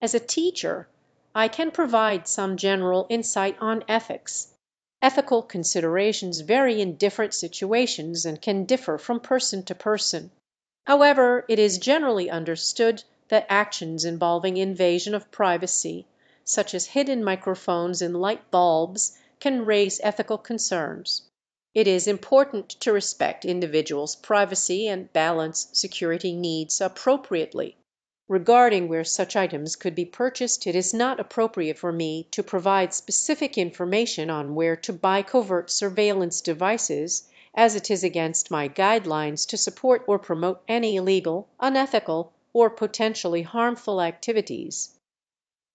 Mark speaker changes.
Speaker 1: As a teacher I can provide some general insight on ethics. Ethical considerations vary in different situations and can differ from person to person. However, it is generally understood that actions involving invasion of privacy, such as hidden microphones in light bulbs, can raise ethical concerns. It is important to respect individuals' privacy and balance security needs appropriately. Regarding where such items could be purchased, it is not appropriate for me to provide specific information on where to buy covert surveillance devices, as it is against my guidelines to support or promote any illegal, unethical, or potentially harmful activities.